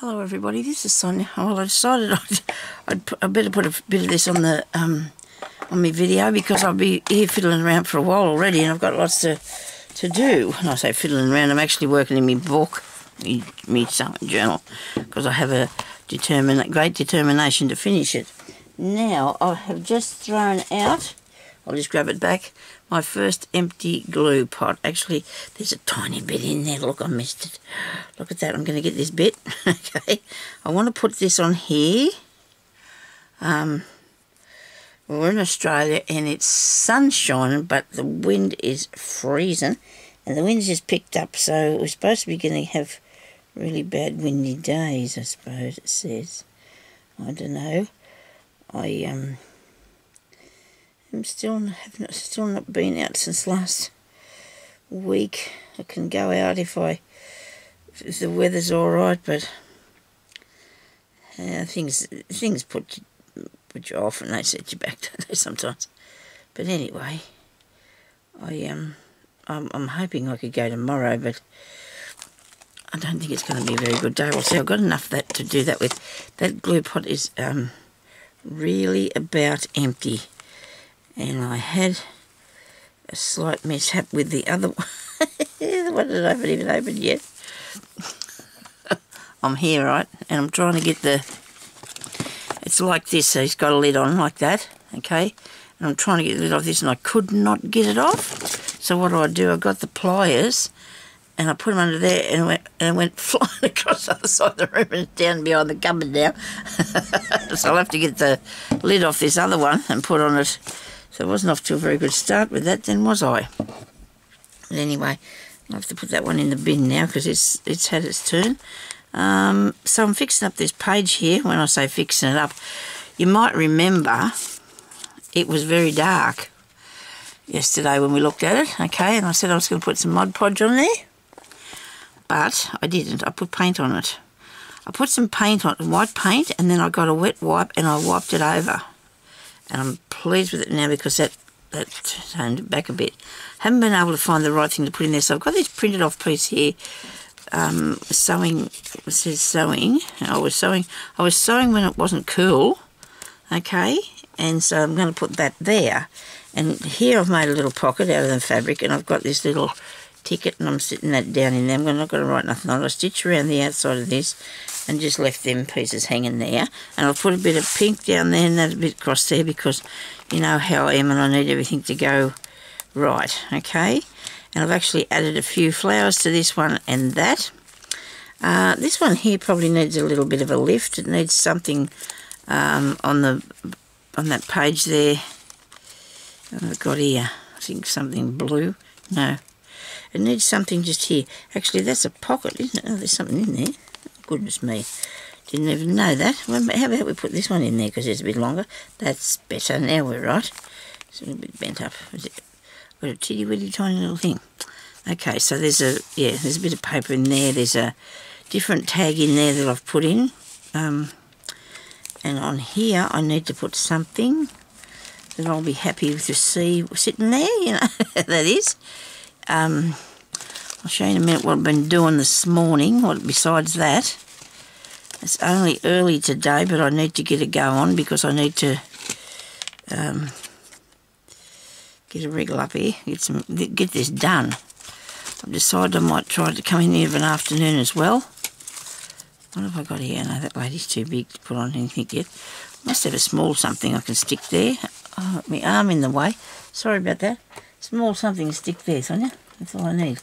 Hello everybody, this is Sonya. Well, I decided I'd, I'd put, I better put a bit of this on the um, on my video because I'll be here fiddling around for a while already and I've got lots to to do. And I say fiddling around, I'm actually working in my book, me, me journal, because I have a determin great determination to finish it. Now, I have just thrown out, I'll just grab it back, my first empty glue pot. Actually, there's a tiny bit in there. Look, I missed it. Look at that. I'm going to get this bit. okay. I want to put this on here. Um, we're in Australia and it's sunshine, but the wind is freezing. And the wind's just picked up, so we're supposed to be going to have really bad windy days, I suppose it says. I don't know. I um I'm still have not still not been out since last week. I can go out if I if the weather's all right, but uh, things things put you, put you off and they set you back don't they? sometimes. But anyway, I um I'm, I'm hoping I could go tomorrow, but I don't think it's going to be a very good day. We'll see. I've got enough of that to do that with. That glue pot is um really about empty and I had a slight mishap with the other one. the one that I haven't even opened yet. I'm here, right? And I'm trying to get the... It's like this, so he's got a lid on like that, okay? And I'm trying to get the lid off this and I could not get it off. So what do I do? I got the pliers and I put them under there and went, and went flying across the other side of the room and down behind the cupboard now. so I'll have to get the lid off this other one and put on it so I wasn't off to a very good start with that then, was I? But anyway, I'll have to put that one in the bin now because it's, it's had its turn. Um, so I'm fixing up this page here. When I say fixing it up, you might remember it was very dark yesterday when we looked at it, okay? And I said I was going to put some Mod Podge on there. But I didn't. I put paint on it. I put some paint on white paint, and then I got a wet wipe and I wiped it over and I'm pleased with it now because that that turned it back a bit. Haven't been able to find the right thing to put in there, so I've got this printed off piece here. Um, sewing it says sewing. I was sewing. I was sewing when it wasn't cool. Okay, and so I'm going to put that there. And here I've made a little pocket out of the fabric, and I've got this little ticket, and I'm sitting that down in there. I'm not going to write nothing on. I stitch around the outside of this, and just left them pieces hanging there. And I've put a bit of pink down there and that a bit across there because you know how I am and I need everything to go right, okay? And I've actually added a few flowers to this one and that. Uh, this one here probably needs a little bit of a lift. It needs something um, on the on that page there. I've got here, I think something blue. No, it needs something just here. Actually, that's a pocket, isn't it? Oh, there's something in there goodness me. Didn't even know that. Well, how about we put this one in there because it's a bit longer. That's better. Now we're right. It's a little bit bent up. Got a titty witty tiny little thing. Okay, so there's a yeah, there's a bit of paper in there. There's a different tag in there that I've put in. Um, and on here I need to put something that I'll be happy to see sitting there, you know, that is. Um, I'll show you in a minute what I've been doing this morning, what besides that. It's only early today, but I need to get a go on because I need to um, get a wriggle up here, get some, get this done. I've decided I might try to come in here of an afternoon as well. What have I got here? No, that lady's too big to put on anything yet. Must have a small something I can stick there. Oh, my arm in the way. Sorry about that. Small something to stick there, Sonya. That's all I need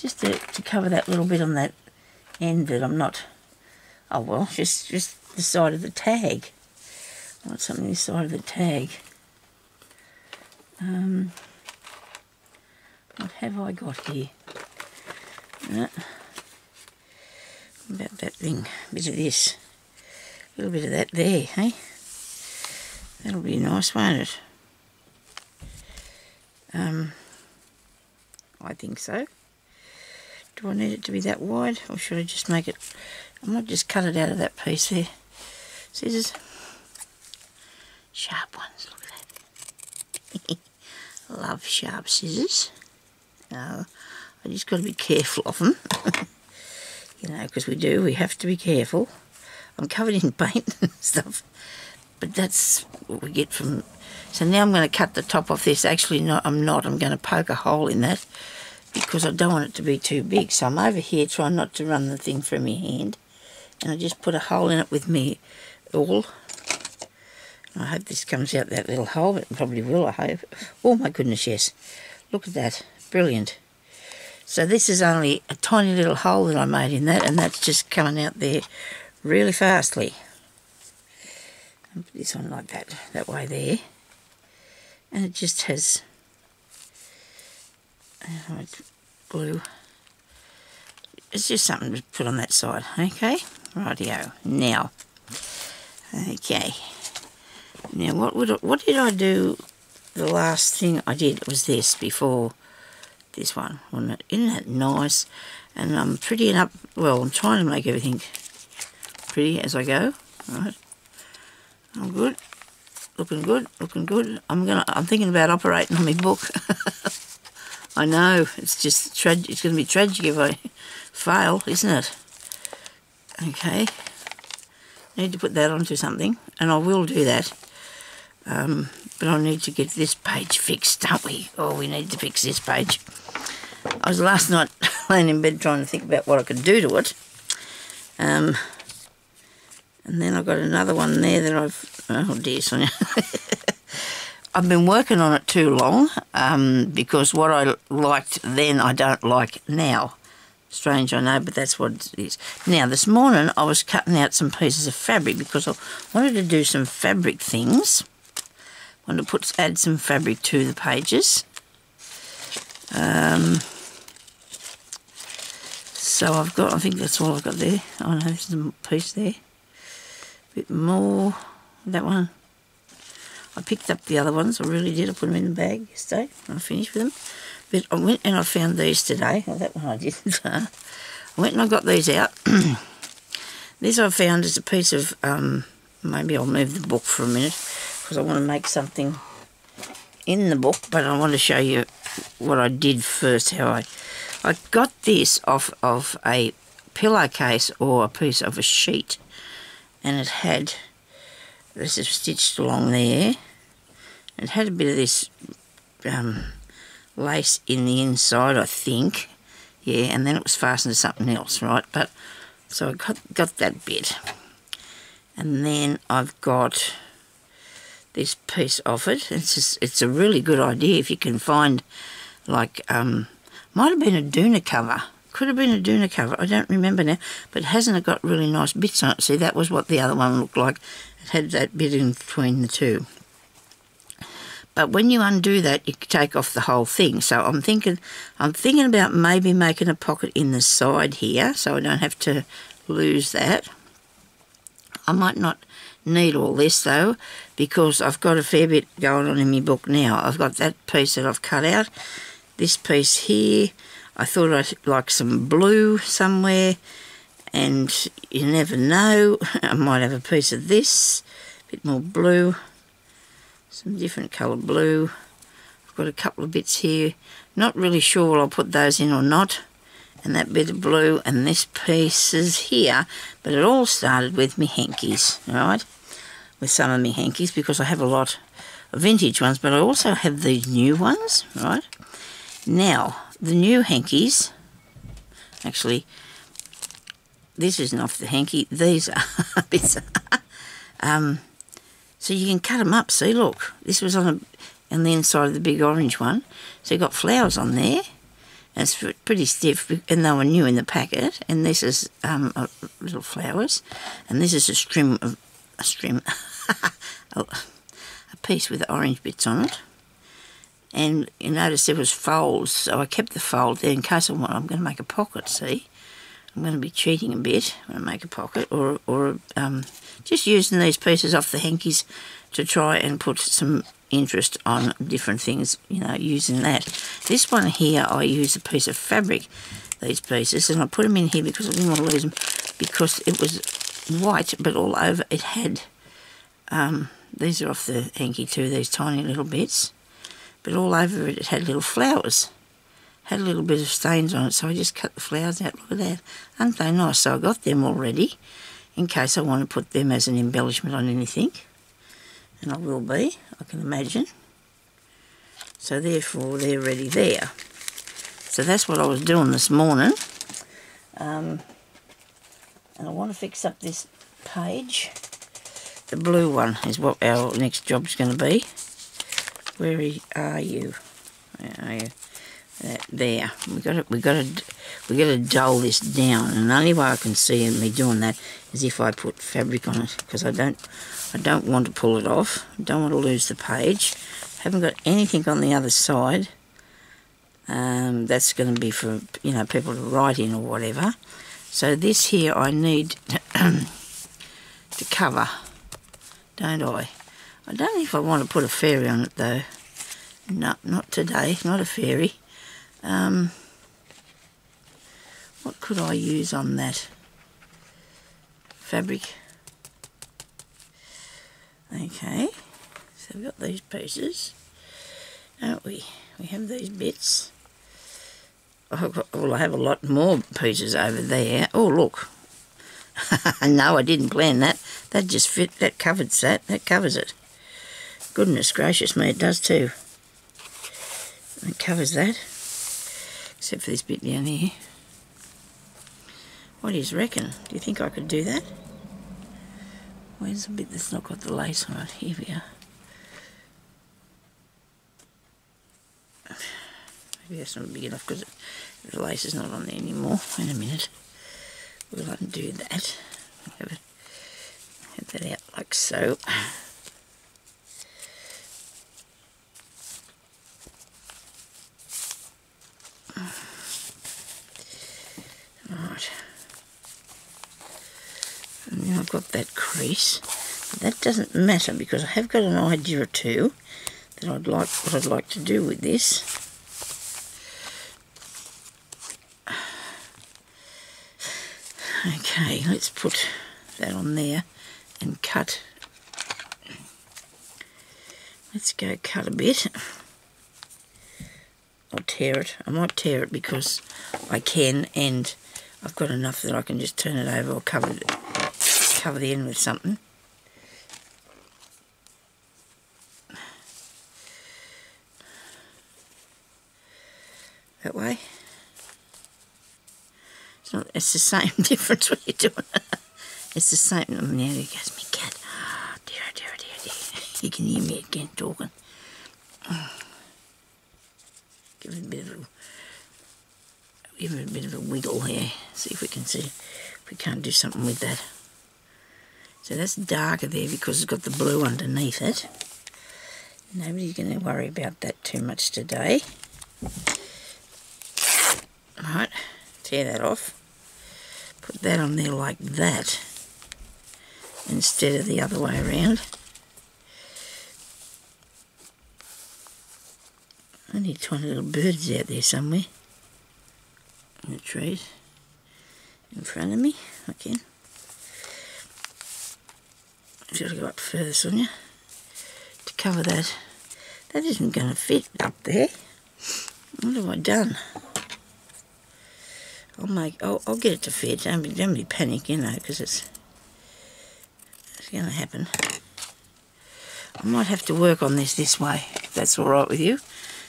just to, to cover that little bit on that end that I'm not, oh well, just, just the side of the tag. I want something this side of the tag. Um, what have I got here? Uh, about that thing, a bit of this, a little bit of that there, hey? That'll be nice, won't it? Um, I think so. Do I need it to be that wide or should I just make it, I might just cut it out of that piece there. Scissors. Sharp ones, look at that. Love sharp scissors. No, I just got to be careful of them. You know, because we do, we have to be careful. I'm covered in paint and stuff, but that's what we get from. So now I'm going to cut the top off this. Actually, no, I'm not. I'm going to poke a hole in that because I don't want it to be too big. So I'm over here trying not to run the thing through my hand. And I just put a hole in it with me awl. I hope this comes out that little hole. It probably will, I hope. Oh my goodness, yes. Look at that. Brilliant. So this is only a tiny little hole that I made in that, and that's just coming out there really fastly. Put this on like that, that way there. And it just has uh, glue. It's just something to put on that side, okay? Rightio. Now, okay. Now, what would what did I do? The last thing I did was this before this one, wasn't it? Isn't that nice? And I'm prettying up. Well, I'm trying to make everything pretty as I go. Right. I'm good. Looking good. Looking good. I'm gonna. I'm thinking about operating on my book. I know it's just tragic. It's going to be tragic if I fail, isn't it? Okay. Need to put that onto something, and I will do that. Um, but I need to get this page fixed, don't we? Oh, we need to fix this page. I was last night laying in bed trying to think about what I could do to it. Um, and then I've got another one there that I've... Oh dear, Sonya. I've been working on it too long um, because what I liked then I don't like now. Strange, I know, but that's what it is. Now, this morning I was cutting out some pieces of fabric because I wanted to do some fabric things. I wanted to put add some fabric to the pages. Um, so I've got, I think that's all I've got there. Oh no, there's a piece there. A bit more. That one. I picked up the other ones, I really did. I put them in the bag yesterday I finished with them. But I went and I found these today. Oh, that one I didn't. I went and I got these out. this I found is a piece of, um, maybe I'll move the book for a minute because I want to make something in the book, but I want to show you what I did first, how I... I got this off of a pillowcase or a piece of a sheet and it had this is stitched along there. It had a bit of this um, lace in the inside, I think. Yeah, and then it was fastened to something else, right? But so I got, got that bit. And then I've got this piece of it. It's just, it's a really good idea if you can find like um might have been a doona cover. Could have been a doona cover. I don't remember now, but hasn't it got really nice bits on it? See, that was what the other one looked like. Had that bit in between the two. But when you undo that, you take off the whole thing. So I'm thinking, I'm thinking about maybe making a pocket in the side here, so I don't have to lose that. I might not need all this though, because I've got a fair bit going on in my book now. I've got that piece that I've cut out, this piece here. I thought I'd like some blue somewhere, and you never know, I might have a piece of this, a bit more blue, some different colour blue. I've got a couple of bits here, not really sure I'll put those in or not, and that bit of blue, and this piece is here, but it all started with me hankies, right? With some of me hankies, because I have a lot of vintage ones, but I also have these new ones, right? Now, the new hankies, actually, this isn't off the hanky. These are bits. um, so you can cut them up. See, look, this was on, a, on the inside of the big orange one. So you got flowers on there. It's pretty stiff, and they were new in the packet. And this is um, little flowers, and this is a string of a string, a piece with orange bits on it. And you notice there was folds, so I kept the fold there in case I want. I'm going to make a pocket. See, I'm going to be cheating a bit when I make a pocket or, or um, just using these pieces off the hankies to try and put some interest on different things, you know, using that. This one here, I use a piece of fabric, these pieces, and I put them in here because I didn't want to lose them because it was white, but all over it had, um, these are off the hanky too, these tiny little bits, but all over it it had little flowers had a little bit of stains on it, so I just cut the flowers out. Look at that. Aren't they nice? So I got them already in case I want to put them as an embellishment on anything. And I will be, I can imagine. So therefore they're ready there. So that's what I was doing this morning. Um, and I want to fix up this page. The blue one is what our next job's going to be. Where are you? Where are you? There. We got to we got to we got to dull this down, and the only way I can see me doing that is if I put fabric on it, because I don't I don't want to pull it off. I don't want to lose the page. Haven't got anything on the other side. Um, that's going to be for you know people to write in or whatever. So this here I need to cover, don't I? I don't know if I want to put a fairy on it though. No, not today, not a fairy. Um, what could I use on that? Fabric. Okay, so we've got these pieces, don't we? We have these bits. I've got, well, I have a lot more pieces over there. Oh, look. no, I didn't plan that. That just fit, that covers that. That covers it. Goodness gracious me, it does too. It covers that. Except for this bit down here. What do you reckon? Do you think I could do that? Where's the bit that's not got the lace on it? Here we are. Maybe that's not big enough because the lace is not on there anymore. Wait a minute. We'll undo that. Have, it, have that out like so. Right. I've got that crease. That doesn't matter because I have got an idea or two that I'd like what I'd like to do with this. Okay, let's put that on there and cut. Let's go cut a bit. I'll tear it. I might tear it because I can and I've got enough that I can just turn it over or cover it, cover the end with something. That way. It's not. It's the same difference what you're doing. it's the same. Oh, now there goes me cat. Oh, dear, oh, dear, oh, dear, oh, dear. You can hear me again talking. Give it a bit of a give it a bit of a wiggle here. See if we can see if we can't do something with that. So that's darker there because it's got the blue underneath it. Nobody's going to worry about that too much today. Right, tear that off. Put that on there like that instead of the other way around. I need tiny little birds out there somewhere in the trees in front of me. Okay. Got to go up further, Sonya, to cover that. That isn't going to fit up there. What have I done? I'll make. I'll, I'll get it to fit. Don't be, don't be panic, you know, because it's it's going to happen. I might have to work on this this way. If that's all right with you,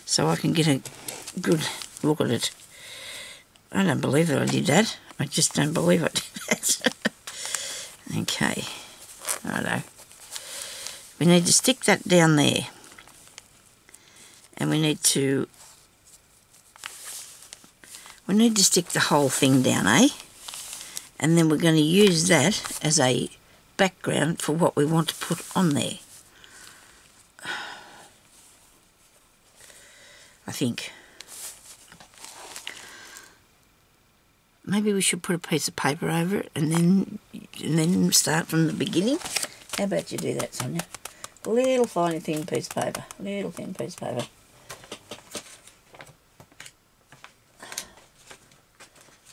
so I can get a good look at it. I don't believe that I did that. I just don't believe I did that. okay. Righto. We need to stick that down there. And we need to... We need to stick the whole thing down, eh? And then we're going to use that as a background for what we want to put on there. I think. Maybe we should put a piece of paper over it and then and then start from the beginning. How about you do that, Sonya? Little tiny thin piece of paper. Little thin piece of paper.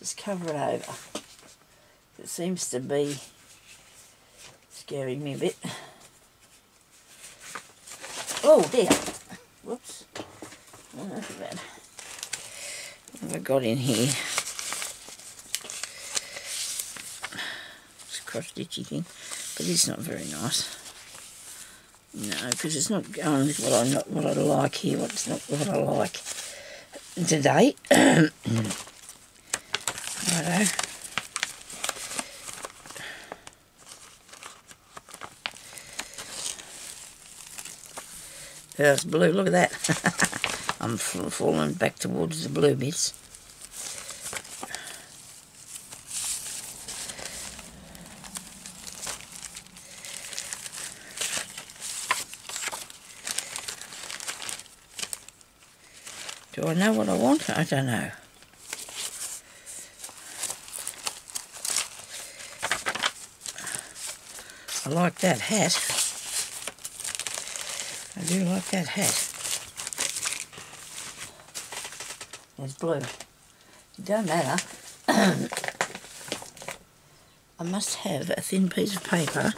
Just cover it over. It seems to be scaring me a bit. Oh dear. Whoops. What have I got in here? It's a cross stitchy thing, but it's not very nice. No, because it's not going with what I not what I like here. What's not what I like today. Righto. There's blue, look at that. I'm falling back towards the blue bits. I know what I want? I don't know. I like that hat. I do like that hat. It's blue. It don't matter. I must have a thin piece of paper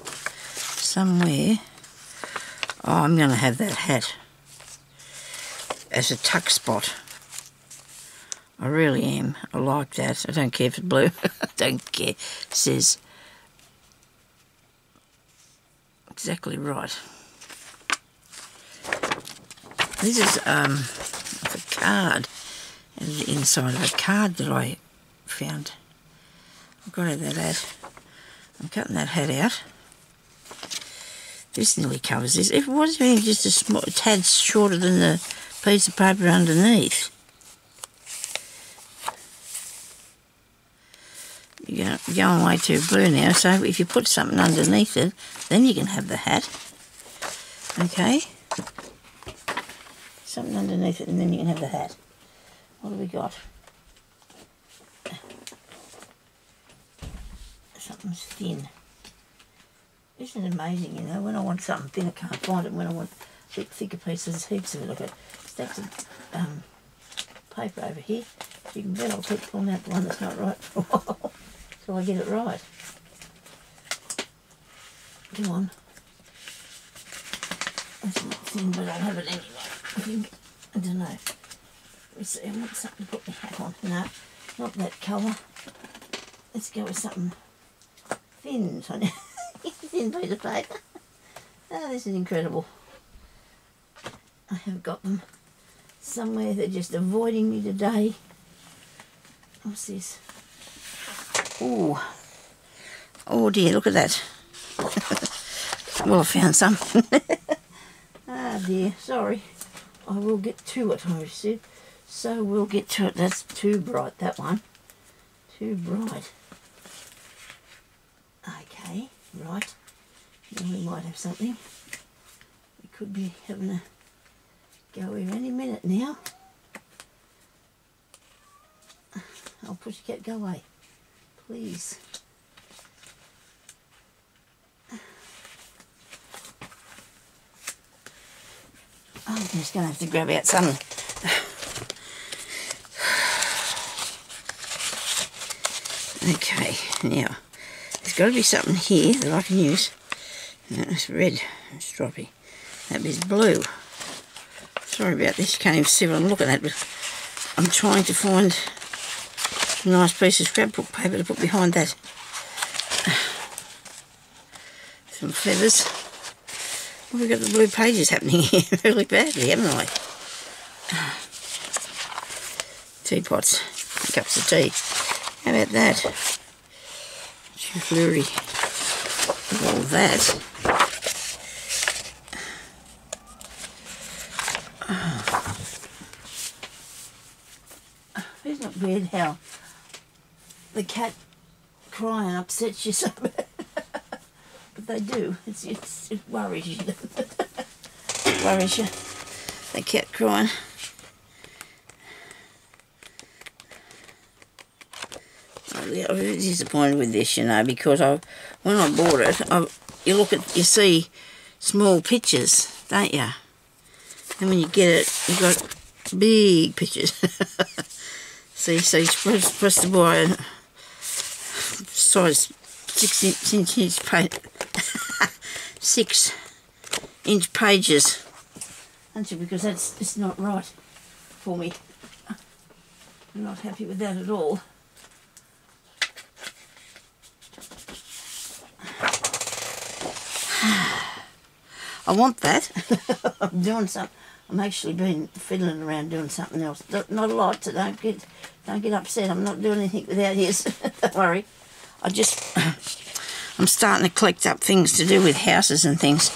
somewhere. Oh, I'm going to have that hat as a tuck spot. I really am. I like that. I don't care if it's blue. I don't care. It says exactly right. This is um, a card, the inside of a card that I found. I've got that out. I'm cutting that hat out. This nearly covers this. If it was just a small, tad shorter than the piece of paper underneath. You're going way too blue now, so if you put something underneath it, then you can have the hat. Okay? Something underneath it, and then you can have the hat. What have we got? Something's thin. Isn't it amazing, you know, when I want something thin, I can't find it. When I want thick, thicker pieces, there's heaps of it. I've got stacks of um, paper over here. You can bet I'll keep pulling out the one that's not right for a while. Till I get it right. Come on. That's not thin, but I'll have it anyway. I think, I don't know. Let's see, I want something to put my hat on. No, not that colour. Let's go with something thin, Tony. thin piece of paper. Oh, this is incredible. I have got them somewhere. They're just avoiding me today. What's this? Oh, oh dear, look at that. well, I found some. ah dear, sorry. I will get to it, I said. So we'll get to it. That's too bright, that one. Too bright. Okay, right. Then we might have something. We could be having a go here any minute now. I'll push cat go away please. Oh, I'm just going to have to grab out some. Okay, now, there's got to be something here that I can use. Uh, That's red, it's droppy. That is blue. Sorry about this, can't even see what I'm looking at, but I'm trying to find nice piece of scrapbook paper to put behind that. Some feathers. We've got the blue pages happening here really badly, haven't I? Teapots, cups of tea. How about that? Too all that. Isn't it weird how the cat crying upsets you so bad. but they do. It's, it's, it worries you. it worries you. The cat crying. I was disappointed with this, you know, because I, when I bought it, I, you look at, you see small pictures, don't you? And when you get it, you've got big pictures. see, so you press, press the buy size six inch, inch page, six inch pages, aren't you? Because that's it's not right for me. I'm not happy with that at all. I want that. I'm doing something. I'm actually been fiddling around doing something else. Not a lot, so don't get don't get upset. I'm not doing anything without his. don't worry. I just I'm starting to collect up things to do with houses and things.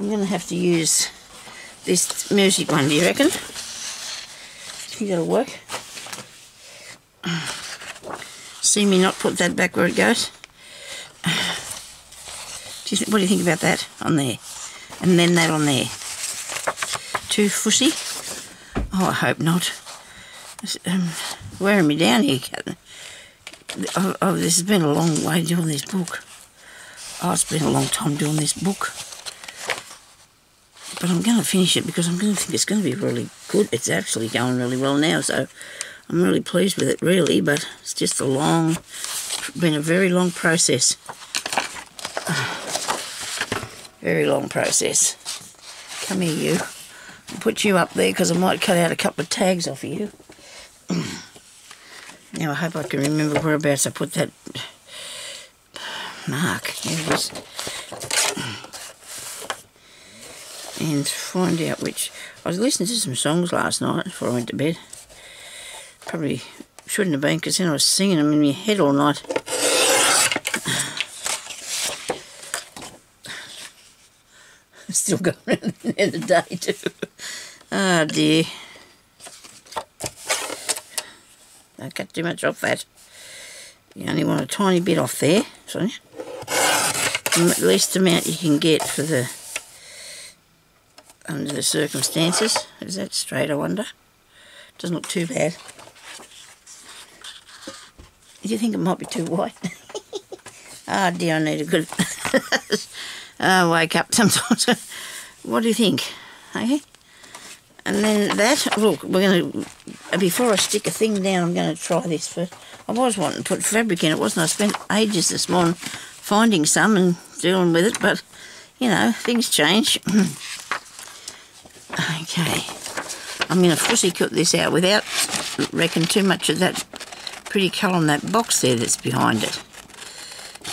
I'm going to have to use this music one. Do you reckon? think that'll work? See me not put that back where it goes? Do what do you think about that on there? And then that on there. Too fussy? Oh, I hope not. It's, um, wearing me down here, Oh, oh, this has been a long way doing this book. Oh, it's been a long time doing this book. But I'm going to finish it because I'm going to think it's going to be really good. It's actually going really well now, so I'm really pleased with it, really. But it's just a long, been a very long process. Very long process. Come here, you. I'll put you up there because I might cut out a couple of tags off of you. now I hope I can remember whereabouts I put that mark. And find out which... I was listening to some songs last night before I went to bed. Probably shouldn't have been because then I was singing them in my head all night. Still going around the day too. Oh dear. Don't cut too much off that. You only want a tiny bit off there, Sonya. The least amount you can get for the under the circumstances. Is that straight, I wonder? Doesn't look too bad. Do you think it might be too white? Ah, oh dear, I need a good... I wake up sometimes. what do you think? Okay? And then that, look, we're going to, before I stick a thing down, I'm going to try this first. I was wanting to put fabric in it, wasn't I? I spent ages this morning finding some and dealing with it, but, you know, things change. okay. I'm going to fussy cut this out without, reckon, too much of that pretty colour on that box there that's behind it.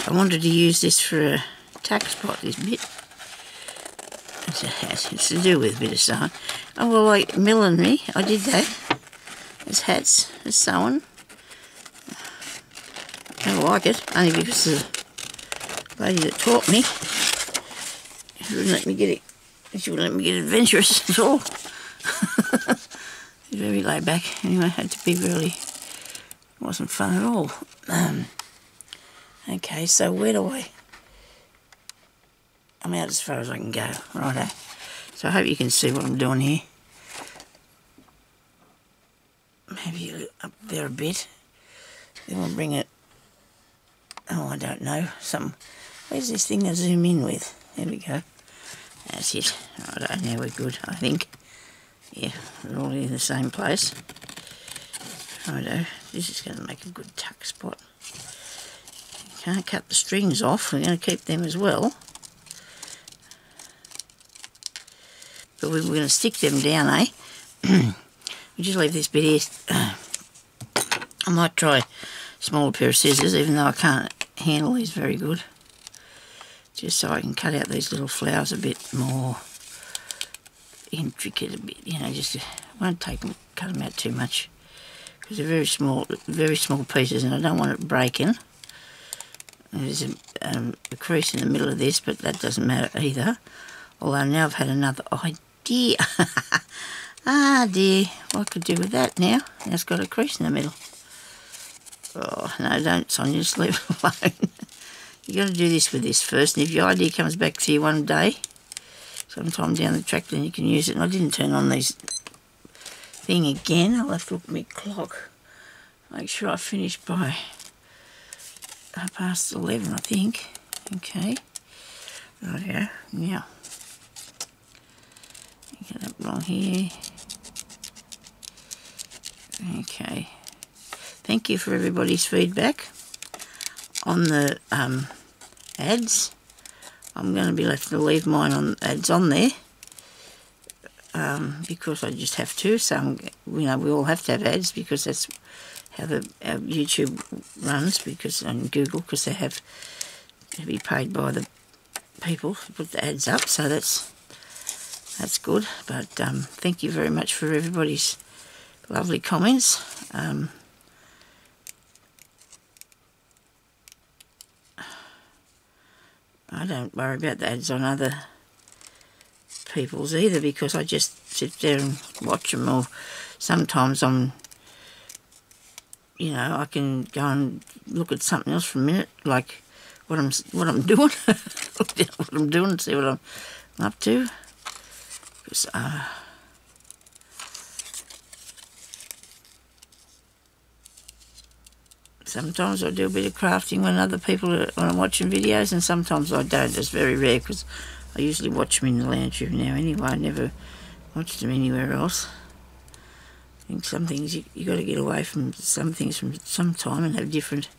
I wanted to use this for a tuck spot, this bit. It's a hat. It's to do with a bit of sewing. Oh, well, like millinery, I did that. It's hats, it's sewing. I don't like it, only because the lady that taught me she wouldn't let me get it. She wouldn't let me get adventurous at all. Very laid back. Anyway, I had to be really. It wasn't fun at all. Um, okay, so where do I. I'm out as far as I can go, righto. So I hope you can see what I'm doing here. Maybe up there a bit. Then we'll bring it, oh I don't know, some, where's this thing to zoom in with? There we go. That's it. Righto, now we're good, I think. Yeah, we're all in the same place. Righto, this is going to make a good tuck spot. Can't cut the strings off, we're going to keep them as well. But we are going to stick them down, eh? we just leave this bit here. I might try a smaller pair of scissors, even though I can't handle these very good. Just so I can cut out these little flowers a bit more intricate a bit, you know, just won't take them, cut them out too much. Because they're very small, very small pieces and I don't want it breaking. There's a, um, a crease in the middle of this, but that doesn't matter either. Although now I've had another idea dear. ah dear, what could do with that now? Now it's got a crease in the middle. Oh, no, don't, Sonya, just leave it alone. you got to do this with this first, and if your idea comes back to you one day, sometime down the track, then you can use it. And I didn't turn on these thing again. I'll have to look at my clock. Make sure I finish by half past 11, I think. Okay. Right here. Now get that wrong here. Okay. Thank you for everybody's feedback on the um, ads. I'm going to be left to leave mine on ads on there. um, because I just have to. Some, you know, we all have to have ads because that's how the YouTube runs. Because on Google, because they have to be paid by the people to put the ads up. So that's that's good. But um, thank you very much for everybody's lovely comments. Um, I don't worry about the ads on other people's either because I just sit there and watch them or sometimes I'm you know I can go and look at something else for a minute like what I'm what I'm doing what I'm doing see what I'm up to because uh, sometimes I do a bit of crafting when other people are, when I'm watching videos and sometimes I don't it's very rare because I usually watch them in the lounge room now anyway. I never watch them anywhere else. I think some things you, you got to get away from some things from some time and have different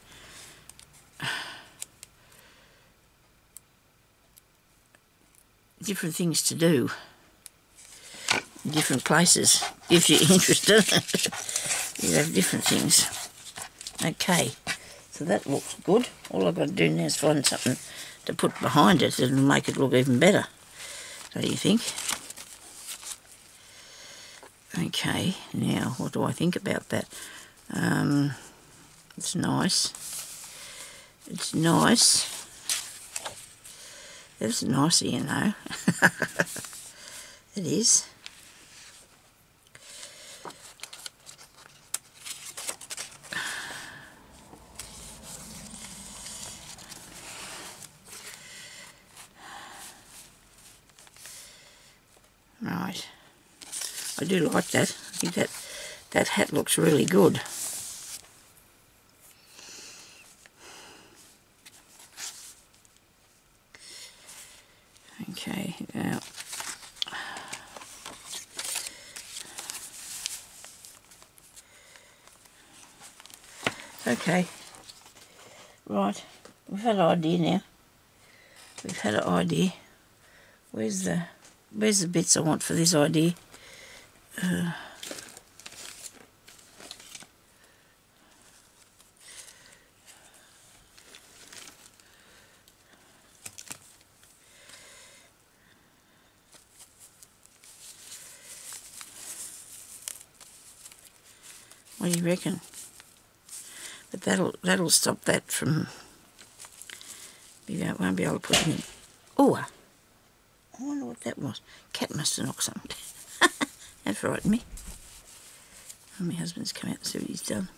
different things to do different places if you're interested you have different things okay so that looks good all I've got to do now is find something to put behind it and make it look even better. What do you think? Okay, now what do I think about that? Um, it's nice. It's nice. It's nicer, you know. it is. Right. I do like that. I think that that hat looks really good. Okay, now Okay. Right. We've had an idea now. We've had an idea. Where's the where's the bits I want for this idea? Uh, What do you reckon? But that'll that'll stop that from. Maybe I won't be able to put it in. Oh, I wonder what that was. Cat must have knocked something. that frightened me. And my husband's come out to see what he's done.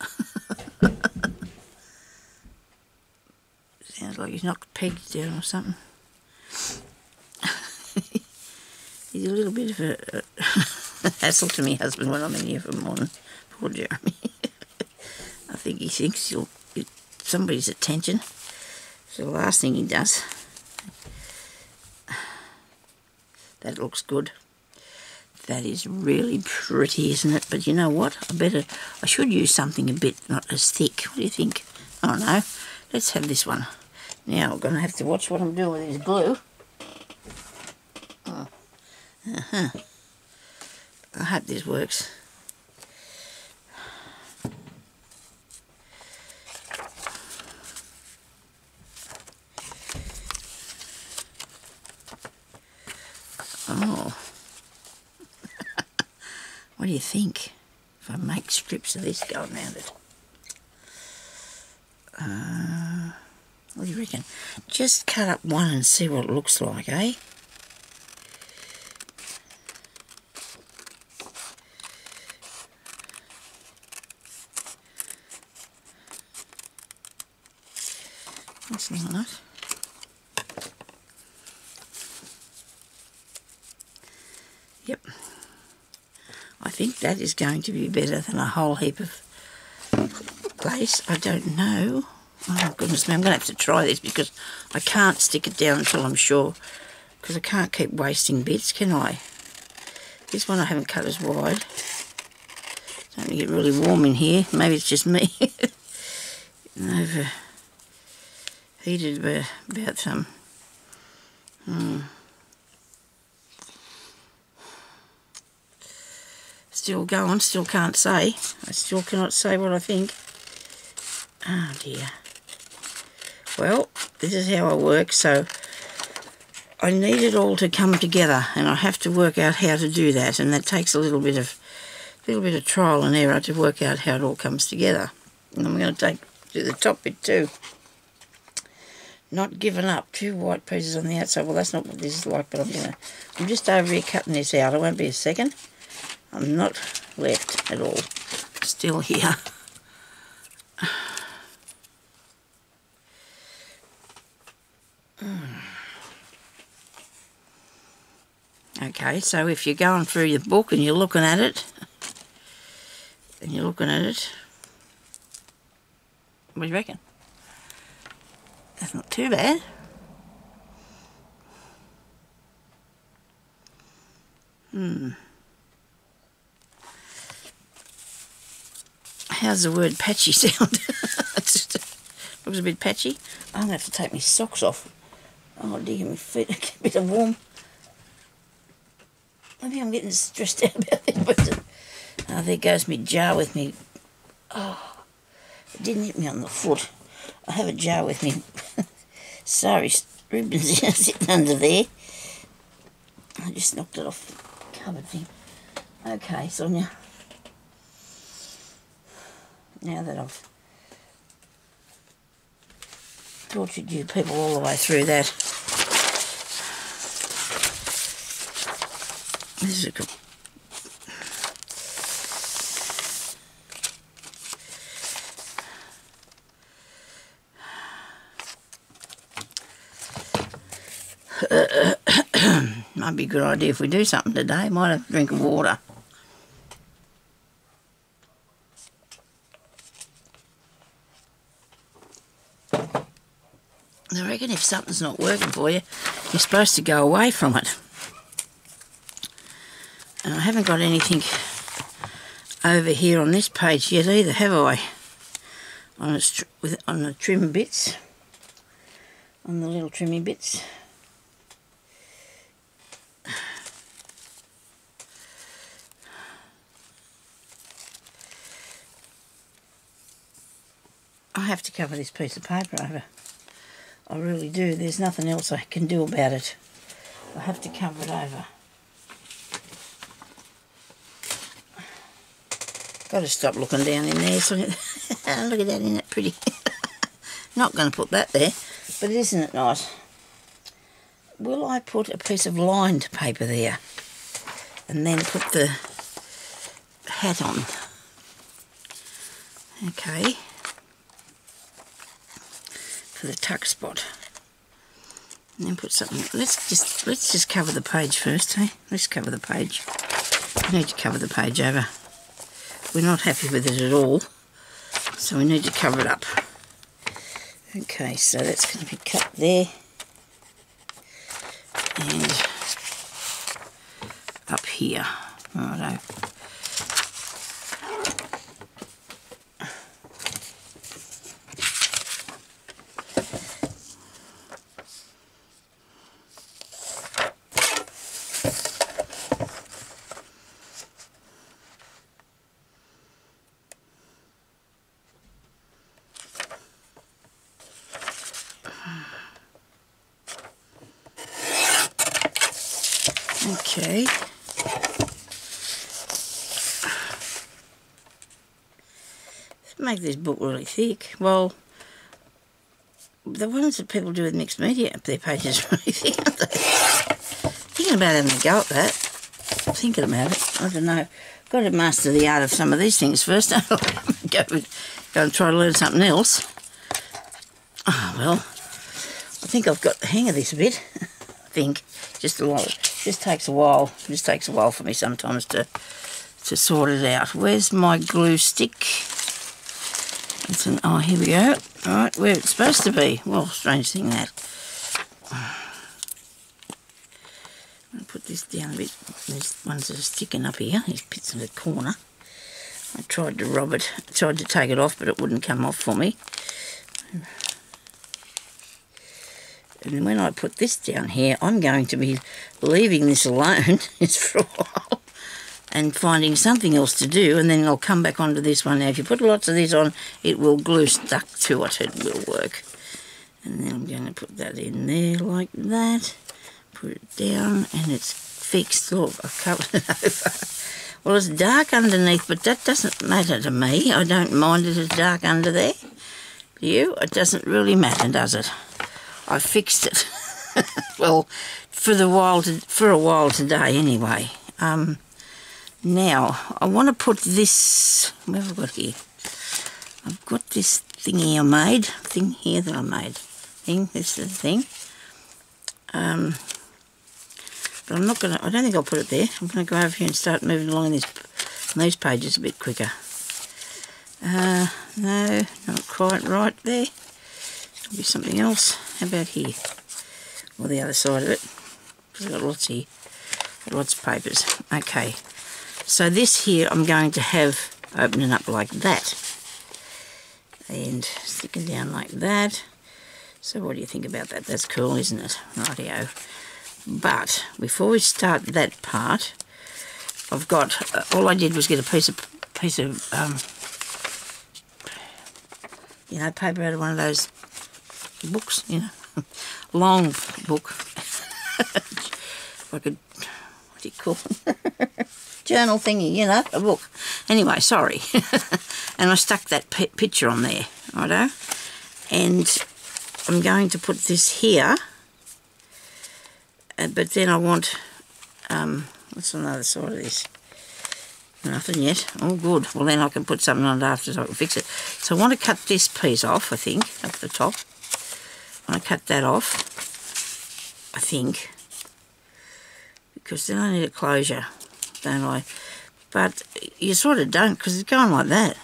Sounds like he's knocked pegs down or something. he's a little bit of a, a hassle to me husband when I'm in here for morning. Poor Jeremy. I think he thinks he'll get somebody's attention. So the last thing he does. That looks good. That is really pretty, isn't it? But you know what? I better, I should use something a bit not as thick. What do you think? I don't know. Let's have this one. Now I'm going to have to watch what I'm doing with this glue. Oh. Uh-huh. I hope this works. Oh. what do you think if I make strips of this going around it? Uh, what do you reckon? Just cut up one and see what it looks like, eh? That's not enough. Yep. I think that is going to be better than a whole heap of glaze. I don't know. Oh goodness me, I'm going to have to try this because I can't stick it down until I'm sure. Because I can't keep wasting bits, can I? This one I haven't cut as wide. It's starting to get really warm in here. Maybe it's just me. Overheated about some. Hmm. Still going, still can't say. I still cannot say what I think. Oh dear. Well, this is how I work, so I need it all to come together and I have to work out how to do that and that takes a little bit of little bit of trial and error to work out how it all comes together. And I'm going to take do the top bit too. Not giving up. Two white pieces on the outside. Well, that's not what this is like, but I'm going to... I'm just over here cutting this out. It won't be a second. I'm not left at all. Still here. Okay, so if you're going through your book and you're looking at it, and you're looking at it, what do you reckon? That's not too bad. Hmm. How's the word patchy sound? looks a bit patchy. I'm going to have to take my socks off. Oh dear, my feet are a bit of warm. Maybe I'm getting stressed out about it, but oh, there goes my jar with me. Oh, it didn't hit me on the foot. I have a jar with me. Sorry, ribbons sitting under there. I just knocked it off the cupboard thing. Okay. Now that I've tortured you people all the way through that. This is a good Might be a good idea if we do something today. Might have a drink of water. I reckon if something's not working for you, you're supposed to go away from it. And I haven't got anything over here on this page yet either, have I? On, with, on the trim bits, on the little trimmy bits. I have to cover this piece of paper over. I really do. There's nothing else I can do about it. I have to cover it over. Got to stop looking down in there. So look at that, isn't it pretty? Not going to put that there, but isn't it nice? Will I put a piece of lined paper there and then put the hat on? Okay. For the tuck spot. And then put something. Let's just let's just cover the page first, hey? Let's cover the page. I need to cover the page over we're not happy with it at all so we need to cover it up okay so that's going to be cut there and up here righto Okay. Make this book really thick. Well, the ones that people do with mixed media, their pages are really thick, aren't they? Thinking about having a go at that. Thinking about it. I don't know. Got to master the art of some of these things first. go, go and try to learn something else. Oh, well, I think I've got the hang of this a bit. I think. Just a lot just takes a while. Just takes a while for me sometimes to to sort it out. Where's my glue stick? It's an, oh, here we go. All right, where it's supposed to be. Well, strange thing that. I'll put this down a bit. These ones are sticking up here. These bits in the corner. I tried to rob it. I tried to take it off, but it wouldn't come off for me. And when I put this down here, I'm going to be leaving this alone for a while. And finding something else to do, and then I'll come back onto this one. Now, if you put lots of these on, it will glue stuck to it. It will work. And then I'm going to put that in there like that. Put it down, and it's fixed. Look, I've covered it over. Well, it's dark underneath, but that doesn't matter to me. I don't mind it as dark under there. You? It doesn't really matter, does it? I fixed it. well, for the while to, for a while today, anyway. Um, now I want to put this. Where have I got here? I've got this thingy I made. Thing here that I made. Thing. This is the thing. Um, but I'm not going to, I don't think I'll put it there. I'm going to go over here and start moving along in this, on these pages a bit quicker. Uh, no, not quite right there. There'll be something else. How about here? Or the other side of it. I've got lots here. Lots of papers. Okay. So this here I'm going to have opening up like that. And sticking down like that. So what do you think about that? That's cool, isn't it? Rightio. But before we start that part, I've got, uh, all I did was get a piece of, piece of, um, you know, paper out of one of those books, you know, long book. like a, what do you call? Journal thingy, you know, a book. Anyway, sorry. and I stuck that picture on there, righto? And I'm going to put this here uh, but then I want, um, what's on the other side of this? Nothing yet. Oh, good. Well, then I can put something on it after so I can fix it. So I want to cut this piece off, I think, up the top. I want to cut that off, I think, because then I need a closure, don't I? But you sort of don't, because it's going like that.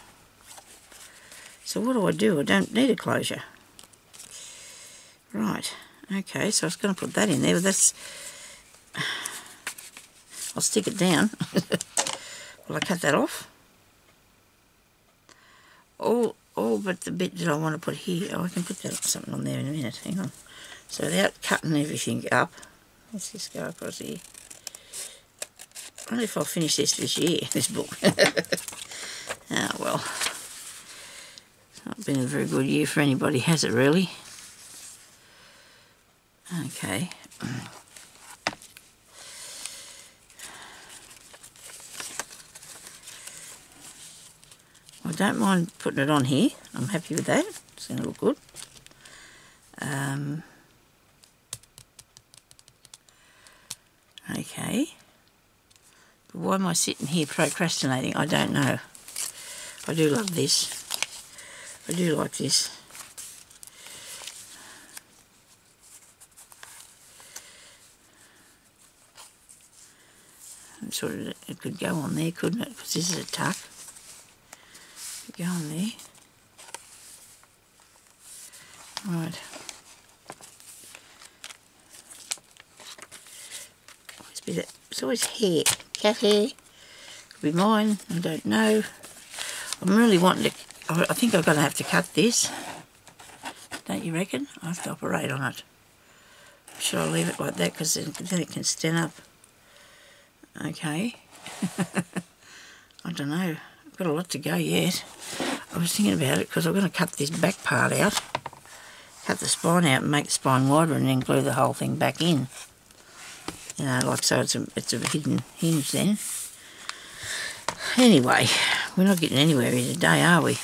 So what do I do? I don't need a closure. Right. Okay, so I was going to put that in there, but that's... I'll stick it down. Will I cut that off? All, all but the bit that I want to put here. Oh, I can put that something on there in a minute. Hang on. So without cutting everything up, let's just go across here. I wonder if I'll finish this this year, this book. ah, well. It's not been a very good year for anybody, has it really? Okay. I don't mind putting it on here. I'm happy with that. It's going to look good. Um, okay. But why am I sitting here procrastinating? I don't know. I do love this. I do like this. sort of, it could go on there, couldn't it? Because this is a tuck. Go on there. Right. It's always hair, Could be mine, I don't know. I'm really wanting to, I think I'm going to have to cut this. Don't you reckon? I have to operate on it. Should I leave it like that because then it can stand up? Okay. I don't know. I've got a lot to go yet. I was thinking about it because I'm going to cut this back part out. Cut the spine out and make the spine wider and then glue the whole thing back in. You know, like so it's a, it's a hidden hinge then. Anyway, we're not getting anywhere here today, are we?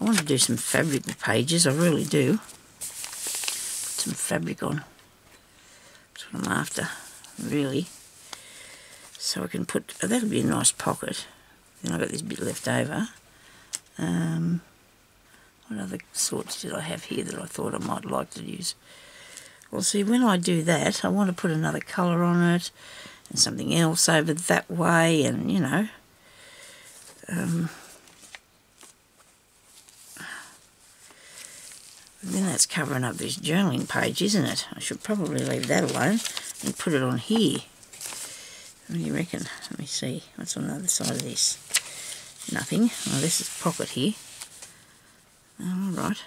I want to do some fabric pages, I really do. Put some fabric on. That's what I'm after, really. So I can put, oh, that'll be a nice pocket. Then I've got this bit left over. Um, what other sorts did I have here that I thought I might like to use? Well, see, when I do that, I want to put another colour on it and something else over that way and, you know, um, then that's covering up this journaling page, isn't it? I should probably leave that alone and put it on here. What do you reckon? Let me see. What's on the other side of this? Nothing. Oh, this is pocket here. Alright.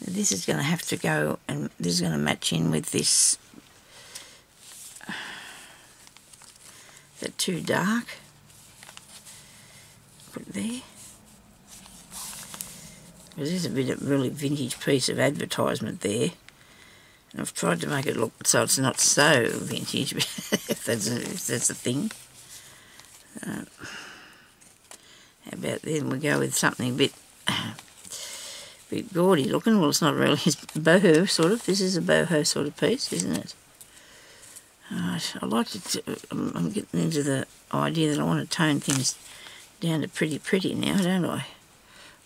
This is going to have to go and this is going to match in with this. Is that too dark? Put it there. Because there's a bit of really vintage piece of advertisement there. And I've tried to make it look so it's not so vintage, if, that's a, if that's a thing. Uh, how about then we go with something a bit bit gaudy looking. Well, it's not really. It's boho sort of. This is a boho sort of piece, isn't it? Right, I like to. I'm, getting into the idea that I want to tone things down to pretty pretty now, don't I?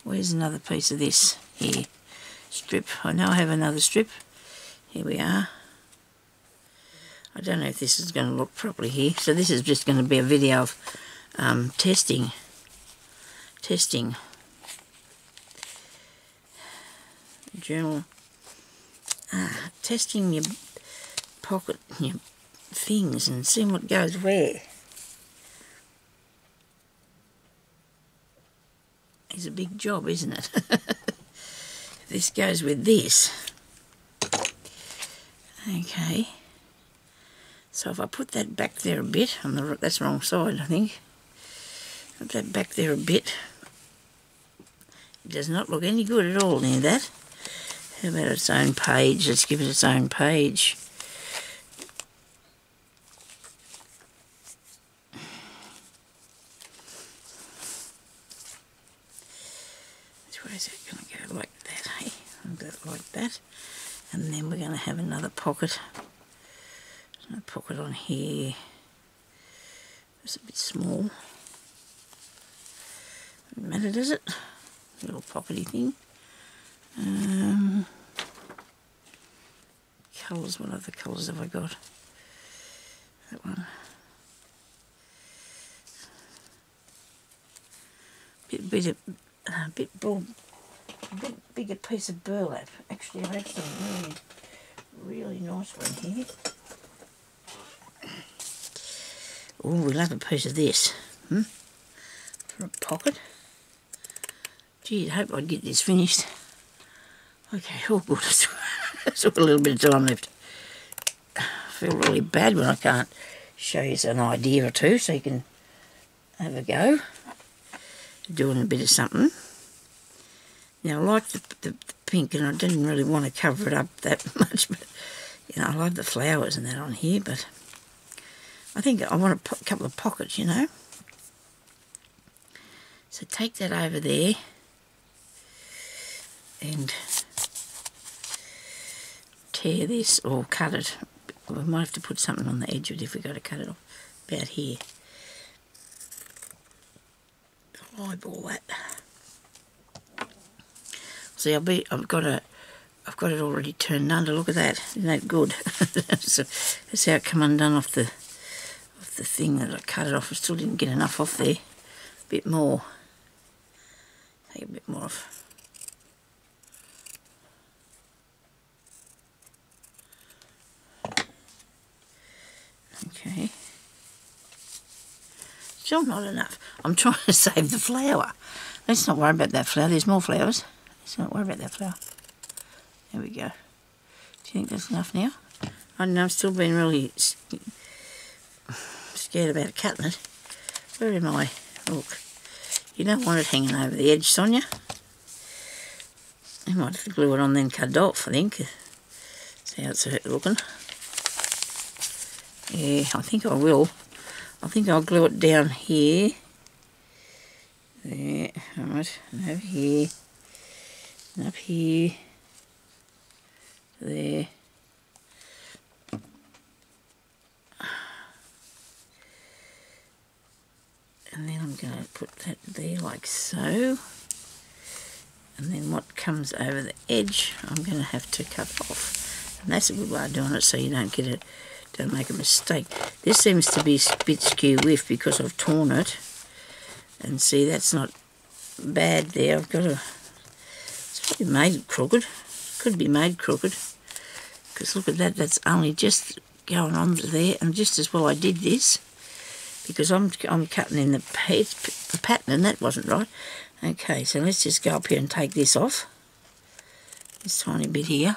Where's another piece of this? Here, strip. I know I have another strip. Here we are. I don't know if this is going to look properly here. So this is just going to be a video of um, testing. Testing. Journal. Ah, testing your pocket, your things and seeing what goes where. It's a big job, isn't it? this goes with this. Okay. So if I put that back there a bit, on the that's the wrong side, I think. Put that back there a bit. It does not look any good at all near that. How about its own page? Let's give it its own page. Where is it going to go like that, hey? Like that. And then we're going to have another pocket a pocket on here. It's a bit small. Doesn't matter, does it? Little pockety thing. Um, colours, what other colours have I got? That one. Bit, bit uh, bit, a bit bigger piece of burlap. Actually, I've some really, really nice one here. Oh, we'll have a piece of this. Hmm? For a pocket. Gee, I hope I'd get this finished. Okay, all good. It's a little bit of time left. I feel really bad when I can't show you an idea or two so you can have a go. Doing a bit of something. Now, I like the, the, the pink and I didn't really want to cover it up that much, but, you know, I love the flowers and that on here, but I think I want a couple of pockets, you know. So take that over there and tear this or cut it. We might have to put something on the edge of it if we've got to cut it off about here. I'll eyeball that. See, I'll be, I've got a, I've got it already turned under. Look at that. Isn't that good? so that's how it come undone off the the thing that I cut it off. I still didn't get enough off there. A bit more. Take a bit more off. Okay. Still not enough. I'm trying to save the flower. Let's not worry about that flower. There's more flowers. Let's not worry about that flower. There we go. Do you think that's enough now? I don't know, I'm still being really scared about cutting it. Where am I? Look, you don't want it hanging over the edge, Sonya. You might have to glue it on then cut it off, I think. See how it's looking. Yeah, I think I will. I think I'll glue it down here. There, alright, and over here. And up here. There. and then I'm going to put that there like so and then what comes over the edge I'm going to have to cut off and that's a good way of doing it so you don't get it don't make a mistake this seems to be a bit skew with because I've torn it and see that's not bad there I've got a it's probably made crooked could be made crooked because look at that that's only just going on there and just as well I did this because I'm, I'm cutting in the, the pattern and that wasn't right. Okay, so let's just go up here and take this off. This tiny bit here.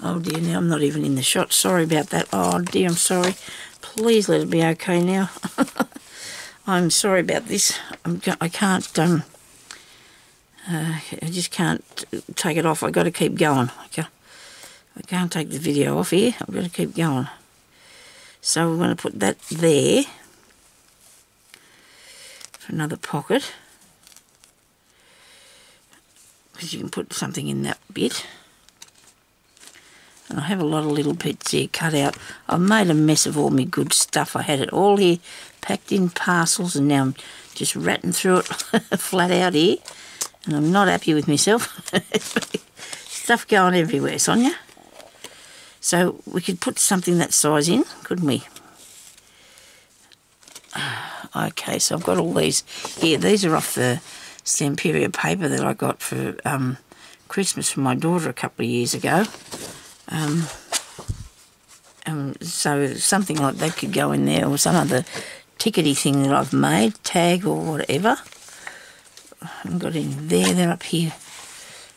Oh dear, now I'm not even in the shot. Sorry about that. Oh dear, I'm sorry. please let it be okay now. I'm sorry about this. I'm, I can't, um, uh, I just can't take it off. I've got to keep going. Okay? I can't take the video off here. I've got to keep going. So we're going to put that there for another pocket. Because you can put something in that bit. And I have a lot of little bits here cut out. I've made a mess of all my good stuff. I had it all here packed in parcels and now I'm just ratting through it flat out here. And I'm not happy with myself. stuff going everywhere, Sonya. So we could put something that size in, couldn't we? Okay, so I've got all these here. These are off the Stamperia paper that I got for um, Christmas for my daughter a couple of years ago. Um, um, so something like that could go in there or some other tickety thing that I've made, tag or whatever. I've got in there, they're up here.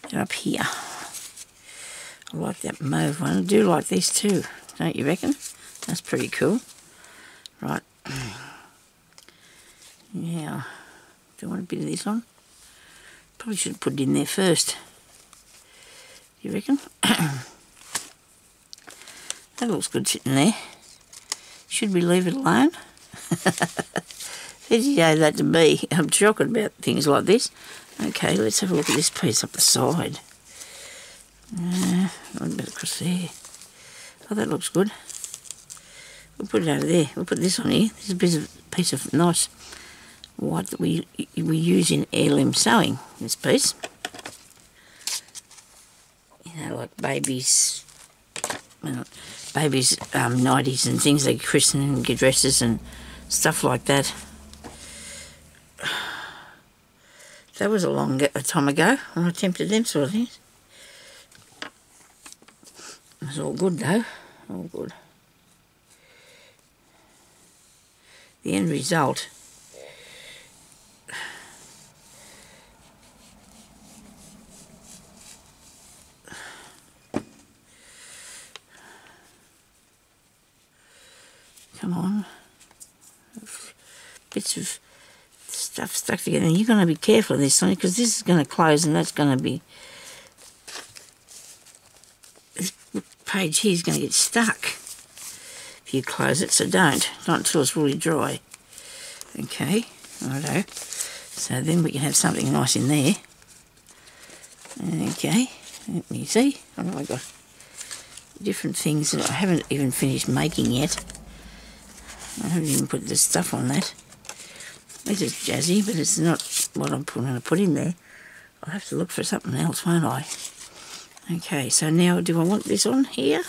They're up here. I like that mauve one. I do like these too, don't you reckon? That's pretty cool. Right. Yeah. Do you want a bit of this on? Probably should have put it in there first. You reckon? that looks good sitting there. Should we leave it alone? Did you that to me? I'm shocking about things like this. Okay, let's have a look at this piece up the side. Uh, a bit across there. Oh, that looks good. We'll put it over there. We'll put this on here. This is a piece of, piece of nice white that we, we use in heirloom sewing, this piece. You know, like babies, well, babies' um, 90s and things, like christening and get dresses and stuff like that. That was a long a time ago when I attempted them sort of things. It was all good though, all good. The end result Come on. Bits of stuff stuck together. And you're going to be careful of this, Sonny, because this is going to close and that's going to be... This page here is going to get stuck if you close it, so don't. Not until it's really dry. Okay, righto. So then we can have something nice in there. Okay, let me see. Oh have I got? Different things that I haven't even finished making yet. I haven't even put the stuff on that. This is jazzy, but it's not what I'm going to put in there. I'll have to look for something else, won't I? Okay, so now do I want this on here?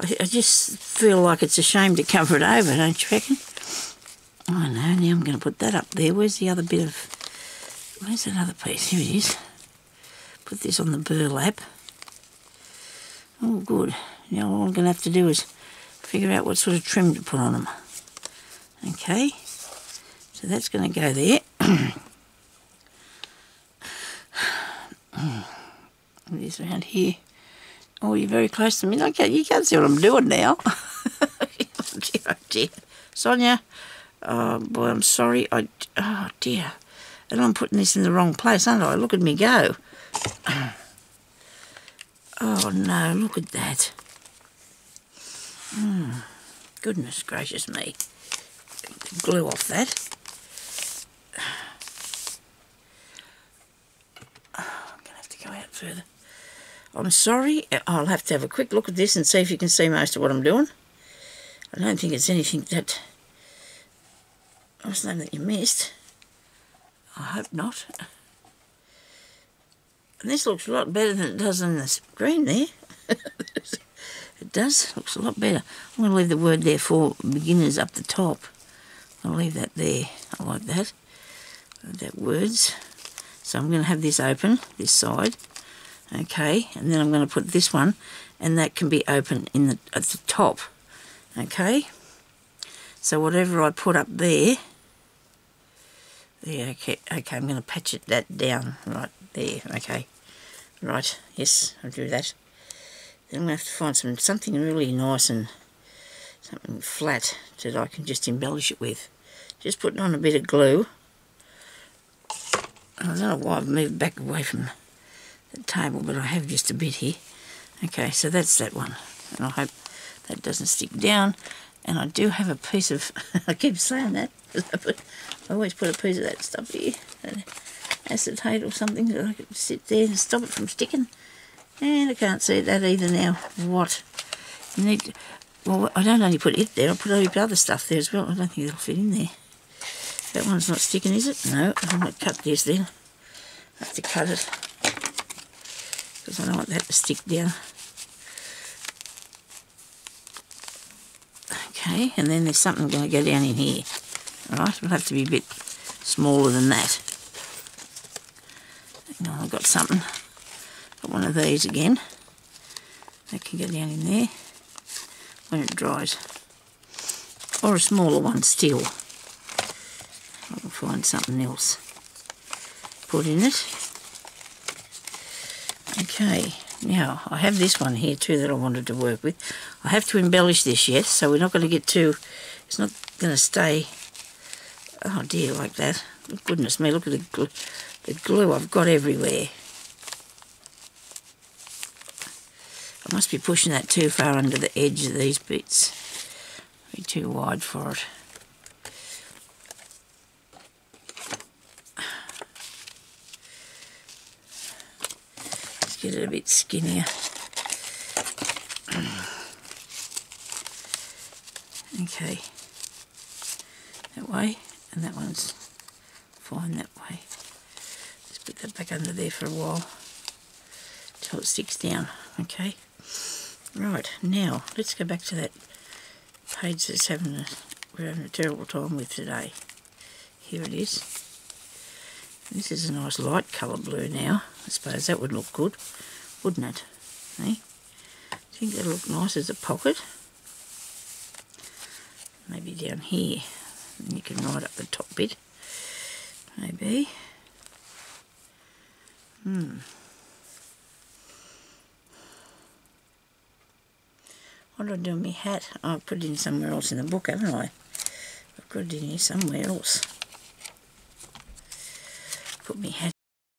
I, I just feel like it's a shame to cover it over, don't you reckon? Oh no, now I'm going to put that up there. Where's the other bit of... Where's that other piece? Here it is. Put this on the burlap. Oh, good. Now all I'm going to have to do is figure out what sort of trim to put on them. Okay, so that's going to go there. this around here. Oh, you're very close to me. Okay, you can't see what I'm doing now. Oh, dear, oh dear. Sonya, oh boy, I'm sorry. I, oh dear. And I'm putting this in the wrong place, aren't I? Look at me go. Oh no, look at that. Hmm. Goodness gracious me. Glue off that. I'm going to have to go out further. I'm sorry. I'll have to have a quick look at this and see if you can see most of what I'm doing. I don't think it's anything that... What's the name that you missed? I hope not. And this looks a lot better than it does on the screen there. Does, looks a lot better. I'm going to leave the word there for beginners up the top. I'll leave that there. I like that. That words. So I'm going to have this open, this side. Okay, and then I'm going to put this one, and that can be open in the at the top. Okay. So whatever I put up there, there. Okay, okay. I'm going to patch it that down right there. Okay. Right. Yes, I'll do that. Then I'm going to have to find some something really nice and something flat that I can just embellish it with. Just putting on a bit of glue. I don't know why I've moved back away from the table, but I have just a bit here. Okay, so that's that one. And I hope that doesn't stick down. And I do have a piece of, I keep saying that, I, put, I always put a piece of that stuff here, acetate or something, that I could sit there and stop it from sticking. And I can't see that either now. What? You need, to, well, I don't only put it there, I put a heap of other stuff there as well. I don't think it'll fit in there. That one's not sticking, is it? No, I might cut this then. I have to cut it. Because I don't want that to stick down. Okay, and then there's something going to go down in here. Alright, it'll have to be a bit smaller than that. I've got something. One of these again. That can go down in there when it dries. Or a smaller one still. I'll find something else. Put in it. Okay, now I have this one here too that I wanted to work with. I have to embellish this yet, so we're not going to get too, it's not going to stay, oh dear, like that. Goodness me, look at the glue, the glue I've got everywhere. I must be pushing that too far under the edge of these bits. Be too wide for it. Let's get it a bit skinnier. Okay. That way, and that one's fine that way. Just put that back under there for a while till it sticks down. Okay. Right, now let's go back to that page that's having a, we're having a terrible time with today. Here it is. This is a nice light colour blue now. I suppose that would look good, wouldn't it? Eh? I think that'll look nice as a pocket. Maybe down here. And you can write up the top bit. Maybe. Hmm. What do I do with my hat? Oh, I put it in somewhere else in the book, haven't I? I've got it in here somewhere else. Put my hat